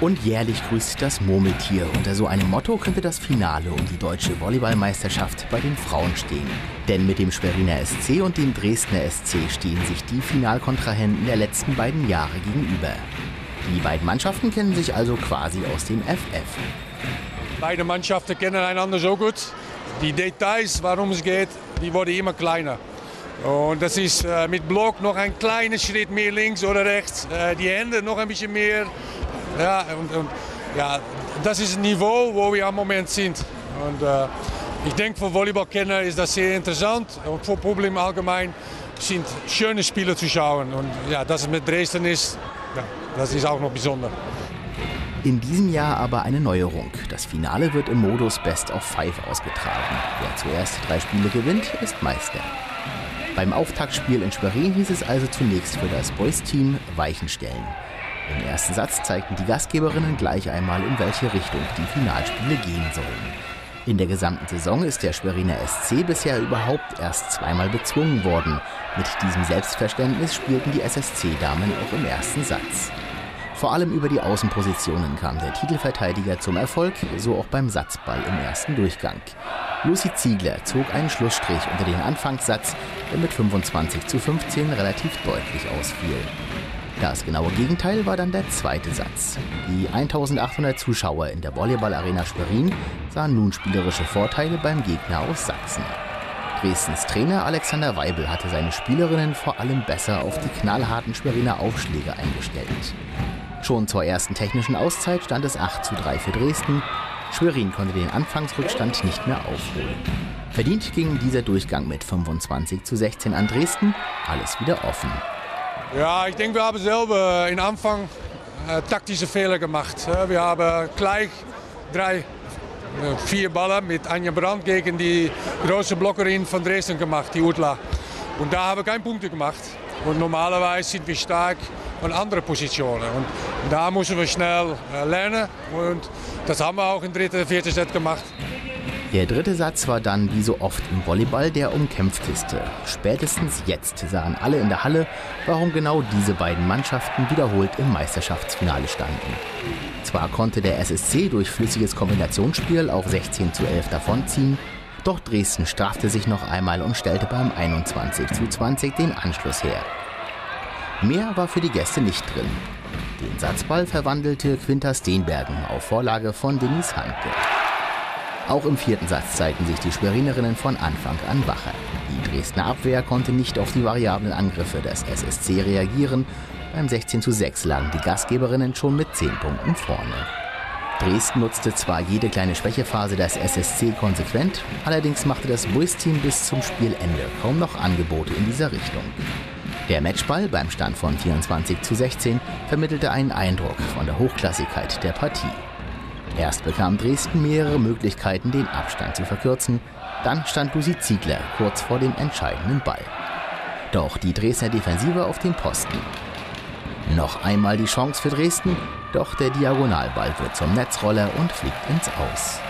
Und jährlich grüßt das Murmeltier. Unter so einem Motto könnte das Finale um die deutsche Volleyballmeisterschaft bei den Frauen stehen. Denn mit dem Schweriner SC und dem Dresdner SC stehen sich die Finalkontrahenten der letzten beiden Jahre gegenüber. Die beiden Mannschaften kennen sich also quasi aus dem FF. Beide Mannschaften kennen einander so gut. Die Details, warum es geht, die worden immer kleiner. Und das ist äh, mit Block noch ein kleiner Schritt mehr links oder rechts. Äh, die Hände noch ein bisschen mehr. Ja, und, und, ja, das ist ein Niveau, wo wir am Moment sind. Und äh, ich denke, für Volleyballkenner ist das sehr interessant. Und für Publikum allgemein sind schöne Spiele zu schauen. Und ja, dass es mit Dresden ist, ja, das ist auch noch besonders. In diesem Jahr aber eine Neuerung. Das Finale wird im Modus Best of Five ausgetragen. Wer zuerst drei Spiele gewinnt, ist Meister. Beim Auftaktspiel in Schwerin hieß es also zunächst für das Boys-Team Weichen stellen. Im ersten Satz zeigten die Gastgeberinnen gleich einmal, in welche Richtung die Finalspiele gehen sollen. In der gesamten Saison ist der Schweriner SC bisher überhaupt erst zweimal bezwungen worden. Mit diesem Selbstverständnis spielten die SSC-Damen auch im ersten Satz. Vor allem über die Außenpositionen kam der Titelverteidiger zum Erfolg, so auch beim Satzball im ersten Durchgang. Lucy Ziegler zog einen Schlussstrich unter den Anfangssatz, der mit 25 zu 15 relativ deutlich ausfiel. Das genaue Gegenteil war dann der zweite Satz. Die 1800 Zuschauer in der Volleyball-Arena Schwerin sahen nun spielerische Vorteile beim Gegner aus Sachsen. Dresdens Trainer Alexander Weibel hatte seine Spielerinnen vor allem besser auf die knallharten Schweriner Aufschläge eingestellt. Schon zur ersten technischen Auszeit stand es 8 zu 3 für Dresden. Schwerin konnte den Anfangsrückstand nicht mehr aufholen. Verdient ging dieser Durchgang mit 25 zu 16 an Dresden, alles wieder offen. Ja, ich denke, wir haben selber in Anfang äh, taktische Fehler gemacht. Wir haben gleich drei, äh, vier Ballen mit Anja Brandt gegen die große Blockerin von Dresden gemacht, die Utla. Und da haben wir keine Punkte gemacht. Und normalerweise sind wir stark an anderen Positionen. Und da müssen wir schnell äh, lernen. Und das haben wir auch im dritten, vierten Set gemacht. Der dritte Satz war dann, wie so oft im Volleyball, der umkämpfteste. Spätestens jetzt sahen alle in der Halle, warum genau diese beiden Mannschaften wiederholt im Meisterschaftsfinale standen. Zwar konnte der SSC durch flüssiges Kombinationsspiel auf 16 zu 11 davonziehen, doch Dresden strafte sich noch einmal und stellte beim 21 zu 20 den Anschluss her. Mehr war für die Gäste nicht drin. Den Satzball verwandelte Quinta Steenbergen auf Vorlage von Denise Hanke. Auch im vierten Satz zeigten sich die Schwerinerinnen von Anfang an wacher. Die Dresdner Abwehr konnte nicht auf die variablen Angriffe des SSC reagieren. Beim 16 zu 6 lagen die Gastgeberinnen schon mit 10 Punkten vorne. Dresden nutzte zwar jede kleine Schwächephase des SSC konsequent, allerdings machte das Buis-Team bis zum Spielende kaum noch Angebote in dieser Richtung. Der Matchball beim Stand von 24 zu 16 vermittelte einen Eindruck von der Hochklassigkeit der Partie. Erst bekam Dresden mehrere Möglichkeiten, den Abstand zu verkürzen. Dann stand Lucy Ziegler kurz vor dem entscheidenden Ball. Doch die Dresdner Defensive auf dem Posten. Noch einmal die Chance für Dresden, doch der Diagonalball wird zum Netzroller und fliegt ins Aus.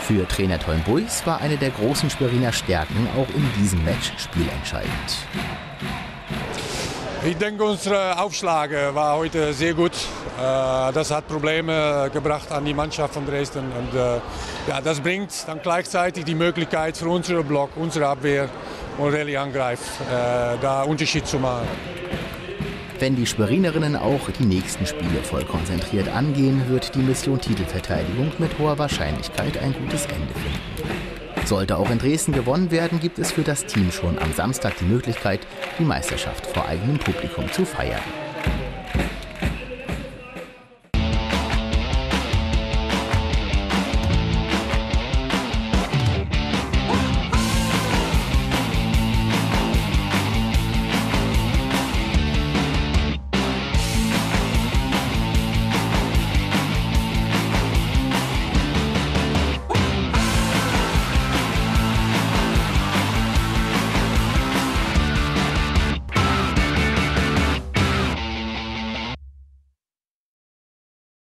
Für Trainer Tom Buis war eine der großen Schweriner Stärken auch in diesem Match spielentscheidend. Ich denke, unsere Aufschlag war heute sehr gut. Äh, das hat Probleme gebracht an die Mannschaft von Dresden. Und äh, ja, das bringt dann gleichzeitig die Möglichkeit für unseren Block, unsere Abwehr und Rallye angreift, äh, da Unterschied zu machen. Wenn die Schwerinerinnen auch die nächsten Spiele voll konzentriert angehen, wird die Mission Titelverteidigung mit hoher Wahrscheinlichkeit ein gutes Ende finden. Sollte auch in Dresden gewonnen werden, gibt es für das Team schon am Samstag die Möglichkeit, die Meisterschaft vor eigenem Publikum zu feiern.